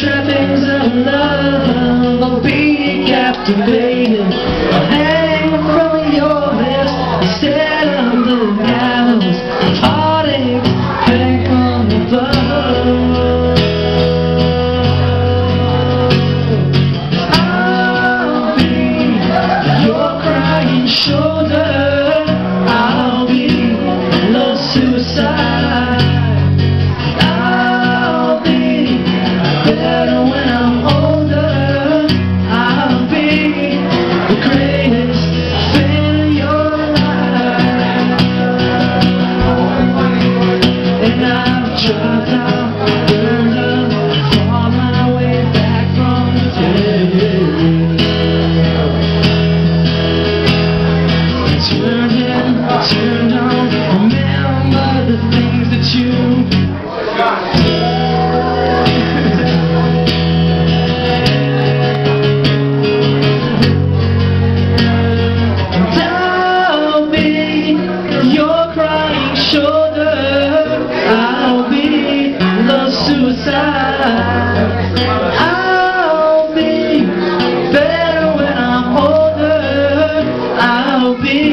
trappings of love I'll be captivated. I'll hang from your lips Instead of the gallows. suicide. will be